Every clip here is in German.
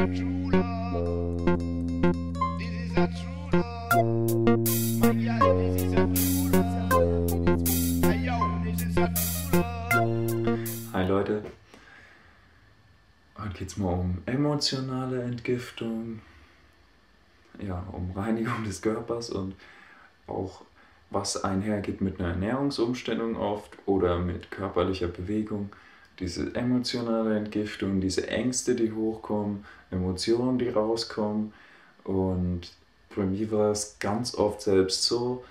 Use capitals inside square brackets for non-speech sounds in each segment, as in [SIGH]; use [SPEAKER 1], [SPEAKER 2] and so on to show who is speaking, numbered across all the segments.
[SPEAKER 1] Hi Leute, heute geht es mal um emotionale Entgiftung, ja, um Reinigung des Körpers und auch was einhergeht mit einer Ernährungsumstellung oft oder mit körperlicher Bewegung. Diese emotionale Entgiftung, diese Ängste, die hochkommen, Emotionen, die rauskommen. Und bei mir war es ganz oft selbst so,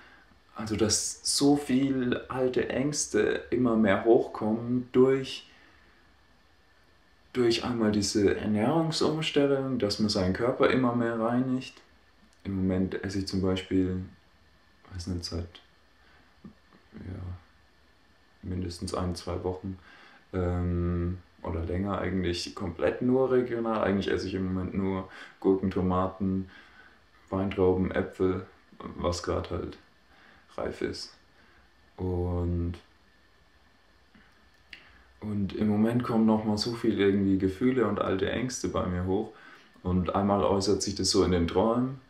[SPEAKER 1] also dass so viele alte Ängste immer mehr hochkommen durch, durch einmal diese Ernährungsumstellung, dass man seinen Körper immer mehr reinigt. Im Moment esse ich zum Beispiel, weiß nicht, seit ja, mindestens ein, zwei Wochen ähm, oder länger eigentlich komplett nur regional. Eigentlich esse ich im Moment nur Gurken, Tomaten, Weintrauben, Äpfel, was gerade halt reif ist. Und, und im Moment kommen nochmal so viele irgendwie Gefühle und alte Ängste bei mir hoch. Und einmal äußert sich das so in den Träumen.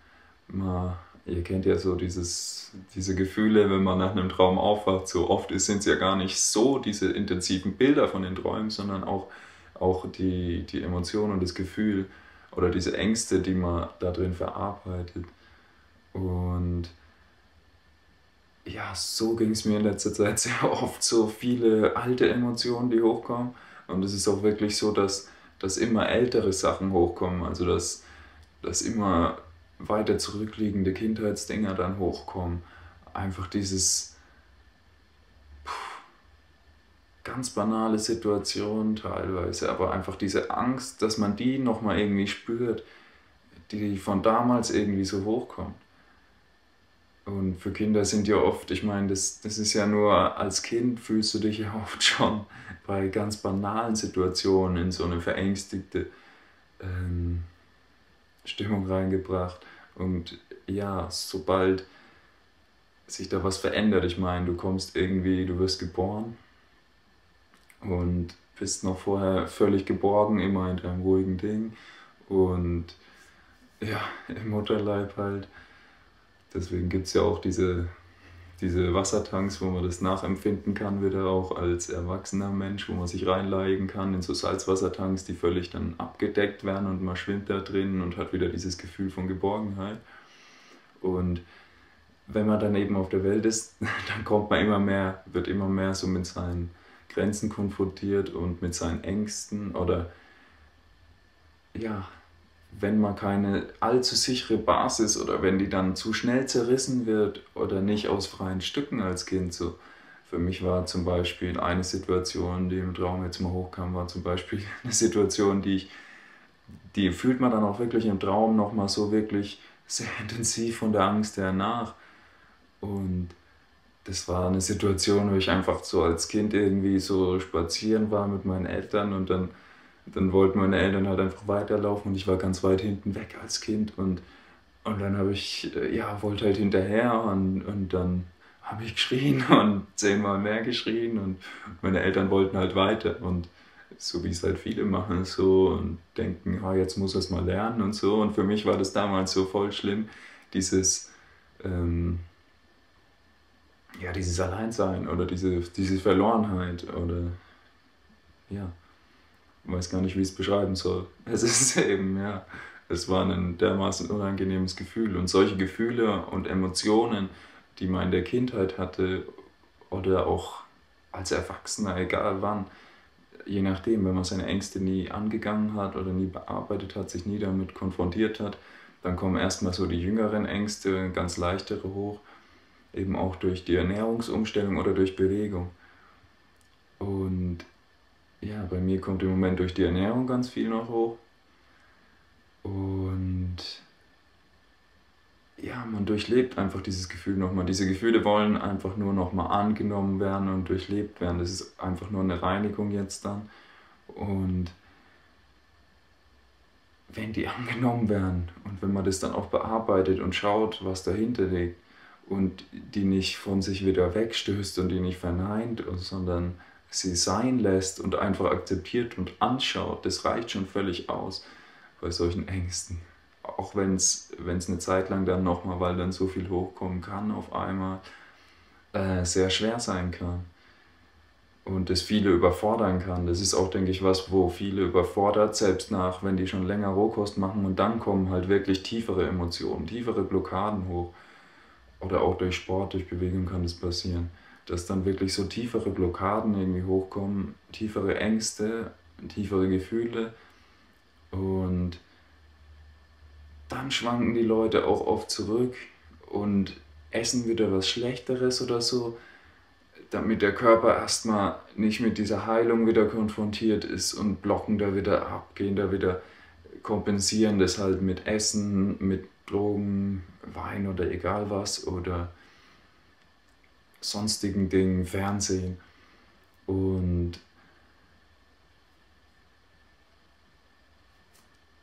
[SPEAKER 1] Man, ihr kennt ja so dieses, diese Gefühle, wenn man nach einem Traum aufwacht. So oft sind es ja gar nicht so diese intensiven Bilder von den Träumen, sondern auch, auch die, die Emotionen und das Gefühl oder diese Ängste, die man da drin verarbeitet. Und ja, so ging es mir in letzter Zeit [LAUGHS] sehr oft. So viele alte Emotionen, die hochkommen. Und es ist auch wirklich so, dass, dass immer ältere Sachen hochkommen. Also dass, dass immer weiter zurückliegende Kindheitsdinger dann hochkommen. Einfach dieses puh, ganz banale Situation teilweise, aber einfach diese Angst, dass man die nochmal irgendwie spürt, die von damals irgendwie so hochkommt. Und für Kinder sind ja oft, ich meine, das, das ist ja nur, als Kind fühlst du dich ja oft schon bei ganz banalen Situationen in so eine verängstigte ähm, Stimmung reingebracht. Und ja, sobald sich da was verändert, ich meine, du kommst irgendwie, du wirst geboren und bist noch vorher völlig geborgen, immer in deinem ruhigen Ding und ja, im Mutterleib halt Deswegen gibt es ja auch diese, diese Wassertanks, wo man das nachempfinden kann, wieder auch als erwachsener Mensch, wo man sich reinleigen kann in so Salzwassertanks, die völlig dann abgedeckt werden und man schwimmt da drin und hat wieder dieses Gefühl von Geborgenheit. Und wenn man dann eben auf der Welt ist, [LAUGHS] dann kommt man immer mehr, wird immer mehr so mit seinen Grenzen konfrontiert und mit seinen Ängsten oder ja, wenn man keine allzu sichere Basis oder wenn die dann zu schnell zerrissen wird oder nicht aus freien Stücken als Kind so. Für mich war zum Beispiel eine Situation, die im Traum jetzt mal hochkam, war zum Beispiel [LAUGHS] eine Situation, die ich, die fühlt man dann auch wirklich im Traum nochmal so wirklich sehr [LAUGHS] intensiv von der Angst her nach. Und das war eine Situation, wo ich einfach so als Kind irgendwie so spazieren war mit meinen Eltern und dann dann wollten meine Eltern halt einfach weiterlaufen und ich war ganz weit hinten weg als Kind und, und dann habe ich, äh, ja, wollte halt hinterher und, und dann habe ich geschrien [LAUGHS] und zehnmal mehr geschrien und meine Eltern wollten halt weiter und so wie es halt viele machen so und denken, ah, jetzt muss er es mal lernen und so. Und für mich war das damals so voll schlimm, dieses, ähm, ja, dieses Alleinsein oder diese, diese Verlorenheit oder ja weiß gar nicht, wie ich es beschreiben soll. [LAUGHS] Es ist eben, ja, es war ein dermaßen unangenehmes Gefühl. Und solche Gefühle und Emotionen, die man in der Kindheit hatte oder auch als Erwachsener, egal wann, je nachdem, wenn man seine Ängste nie angegangen hat oder nie bearbeitet hat, sich nie damit konfrontiert hat, dann kommen erstmal so die jüngeren Ängste, ganz leichtere hoch, eben auch durch die Ernährungsumstellung oder durch Bewegung. Und ja, bei mir kommt im Moment durch die Ernährung ganz viel noch hoch. Und ja, man durchlebt einfach dieses Gefühl nochmal. Diese Gefühle wollen einfach nur nochmal angenommen werden und durchlebt werden. Das ist einfach nur eine Reinigung jetzt dann. Und wenn die [LAUGHS] angenommen werden und wenn man das dann auch bearbeitet und schaut, was dahinter liegt und die nicht von sich wieder wegstößt und die nicht verneint, sondern sie sein lässt und einfach akzeptiert und anschaut, das reicht schon völlig aus. bei solchen Ängsten. Auch wenn es eine Zeit lang dann nochmal, weil dann so viel hochkommen kann auf einmal, äh, sehr schwer sein kann. Und es viele überfordern kann. Das ist auch, denke ich, was, wo viele überfordert, selbst nach, wenn die schon länger Rohkost machen und dann kommen halt wirklich tiefere Emotionen, tiefere Blockaden hoch. Oder auch durch Sport, durch Bewegung kann das passieren dass dann wirklich so tiefere Blockaden irgendwie hochkommen, tiefere Ängste, tiefere Gefühle. Und dann schwanken die Leute auch oft zurück und essen wieder was Schlechteres oder so, damit der Körper erstmal nicht mit dieser Heilung wieder konfrontiert ist und blocken da wieder ab, gehen da wieder kompensieren das halt mit Essen, mit Drogen, Wein oder egal was oder sonstigen Dingen, Fernsehen. Und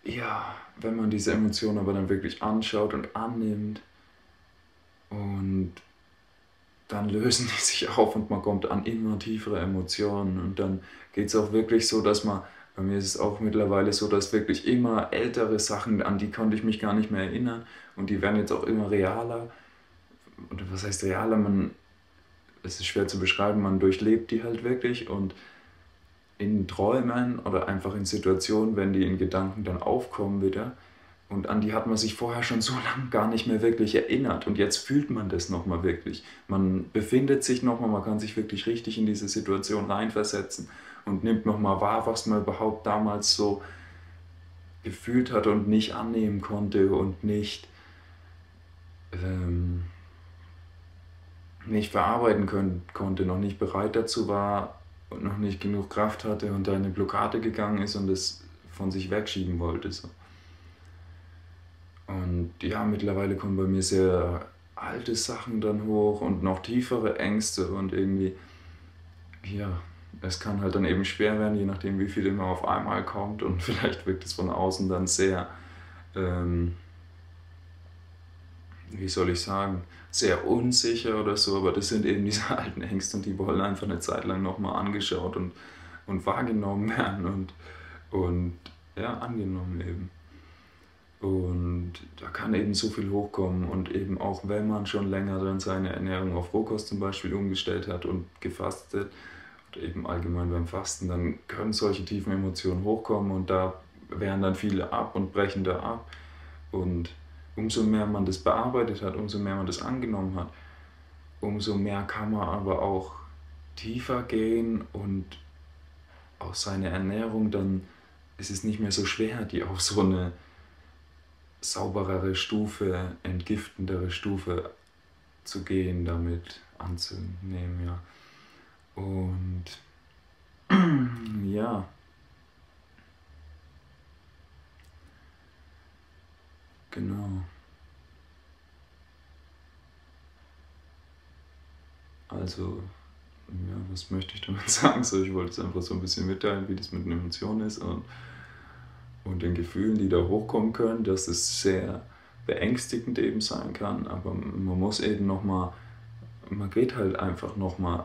[SPEAKER 1] ja, wenn man diese Emotionen aber dann wirklich anschaut und annimmt und dann lösen die [LAUGHS] sich auf und man kommt an immer tiefere Emotionen und dann geht es auch wirklich so, dass man, bei mir ist es auch mittlerweile so, dass wirklich immer ältere Sachen, an die konnte ich mich gar nicht mehr erinnern und die werden jetzt auch immer realer. Und was heißt realer? Man es ist schwer zu beschreiben, man durchlebt die halt wirklich und in Träumen oder einfach in Situationen, wenn die in Gedanken dann aufkommen wieder und an die hat man sich vorher schon so [LAUGHS] lange gar nicht mehr wirklich erinnert und jetzt fühlt man das nochmal wirklich. Man befindet sich nochmal, man kann sich wirklich richtig in diese Situation reinversetzen und nimmt nochmal wahr, was man überhaupt damals so gefühlt hat und nicht annehmen konnte und nicht ähm, nicht verarbeiten können, konnte, noch nicht bereit dazu war und noch nicht genug Kraft hatte und da eine Blockade gegangen ist und es von sich wegschieben wollte. So. Und ja, mittlerweile kommen bei mir sehr alte Sachen dann hoch und noch tiefere Ängste und irgendwie, ja, es kann halt dann eben schwer werden, je nachdem, wie viel immer auf einmal kommt und [LAUGHS] vielleicht wirkt es von außen dann sehr, ähm, wie soll ich sagen, sehr unsicher oder so, aber das sind eben diese [LAUGHS] alten Ängste und die wollen einfach eine Zeit lang nochmal angeschaut und, und wahrgenommen werden und, und ja, angenommen eben. Und da kann eben so viel hochkommen und eben auch wenn man schon länger dann seine Ernährung auf Rohkost zum Beispiel umgestellt hat und gefastet oder eben allgemein beim Fasten, dann können solche tiefen Emotionen hochkommen und da wehren dann viele ab und brechen da ab und umso mehr man das bearbeitet hat, umso mehr man das angenommen hat, umso mehr kann man aber auch tiefer gehen und auch seine Ernährung, dann ist es nicht mehr so schwer, die auf so eine sauberere Stufe, entgiftendere Stufe zu gehen, damit anzunehmen, ja. Und [CLEARS THROAT] ja, Genau. Also, ja, was möchte ich damit [LAUGHS] sagen? So, ich wollte es einfach so ein bisschen mitteilen, wie das mit den Emotionen ist und, und den Gefühlen, die da hochkommen können, dass es sehr beängstigend eben sein kann, aber man muss eben nochmal, man geht halt einfach nochmal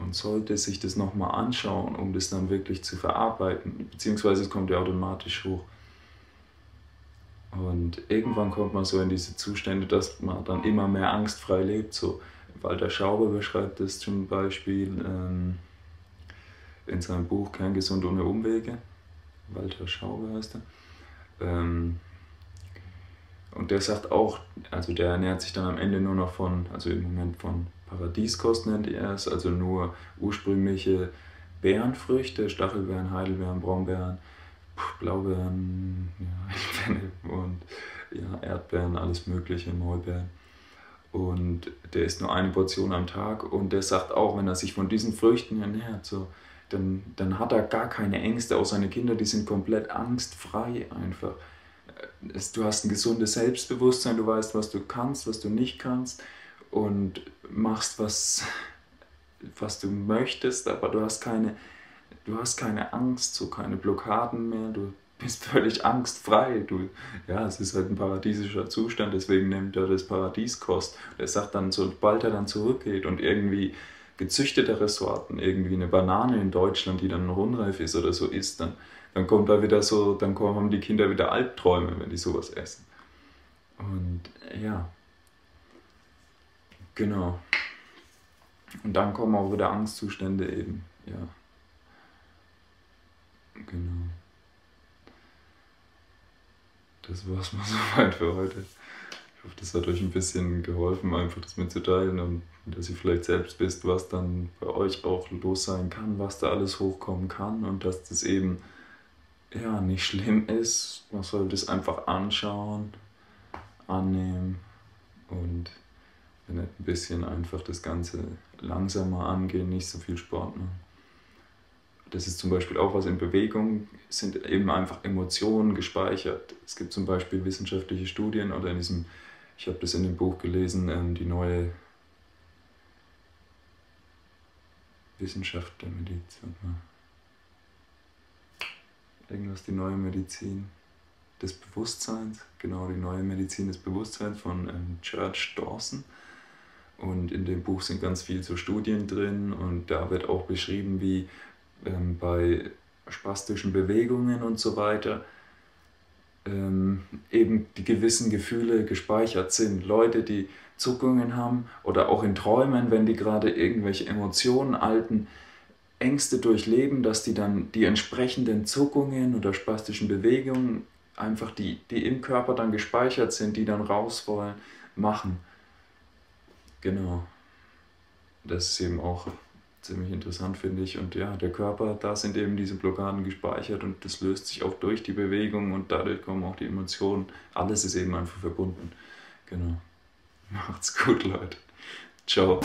[SPEAKER 1] und sollte sich das nochmal anschauen, um das dann wirklich zu verarbeiten, beziehungsweise es kommt ja automatisch hoch. Und irgendwann kommt man so in diese Zustände, dass man dann immer mehr angstfrei lebt. So Walter Schauber beschreibt das zum Beispiel ähm, in seinem Buch Kerngesund ohne Umwege. Walter Schauber heißt er. Ähm, und der sagt auch, also der ernährt sich dann am Ende nur noch von, also im Moment von Paradieskost nennt er es, also nur ursprüngliche Beerenfrüchte, Stachelbeeren, Heidelbeeren, Brombeeren, Blaubeeren, ja, [LAUGHS] und ja, Erdbeeren, alles Mögliche, Maulbeeren. Und der isst nur eine Portion am Tag und der sagt auch, wenn er sich von diesen Früchten ernährt, so, dann, dann hat er gar keine Ängste. Auch seine Kinder, die sind komplett angstfrei einfach. Du hast ein gesundes Selbstbewusstsein, du weißt, was du kannst, was du nicht kannst und machst, was, was du möchtest, aber du hast keine du hast keine Angst, so keine Blockaden mehr, du bist [LAUGHS] völlig angstfrei. Du, ja, es ist halt ein paradiesischer Zustand, deswegen nimmt er das Paradieskost. Er sagt dann, sobald er dann zurückgeht und irgendwie gezüchtetere Sorten, irgendwie eine Banane in Deutschland, die dann noch unreif ist oder so isst, dann, dann kommt da wieder so, dann kommen die Kinder wieder Albträume, wenn die sowas essen. Und ja, genau. Und dann kommen auch wieder Angstzustände eben, ja. Genau. Das war's mal [LAUGHS] soweit für heute. Ich hoffe, das hat euch ein bisschen geholfen, einfach das mitzuteilen und dass ihr vielleicht selbst wisst, was dann bei euch auch los sein kann, was da alles hochkommen kann und dass das eben ja nicht schlimm ist. Man sollte es einfach anschauen, annehmen und wenn ein bisschen einfach das Ganze langsamer angehen, nicht so viel Sport machen. Das ist zum Beispiel auch was in Bewegung, sind eben einfach Emotionen gespeichert. Es gibt zum Beispiel wissenschaftliche Studien oder in diesem, ich habe das in dem Buch gelesen, ähm, die neue Wissenschaft der Medizin. Irgendwas, die neue Medizin des Bewusstseins, genau die neue Medizin des Bewusstseins von ähm, Church Dawson. Und in dem Buch sind ganz viele so Studien drin und da wird auch beschrieben, wie ähm, bei spastischen Bewegungen und so weiter ähm, eben die gewissen Gefühle gespeichert sind. Leute, die Zuckungen haben oder auch in Träumen, wenn die gerade irgendwelche Emotionen, alten Ängste durchleben, dass die dann die entsprechenden Zuckungen oder spastischen Bewegungen einfach die, die im Körper dann gespeichert sind, die dann raus wollen, machen. Genau. Das ist eben auch ziemlich interessant, finde ich. Und ja, der Körper, da sind eben diese Blockaden gespeichert und das löst sich auch durch die Bewegung und dadurch kommen auch die Emotionen. Alles ist eben einfach verbunden. Genau. [LAUGHS] Macht's gut, Leute. Ciao.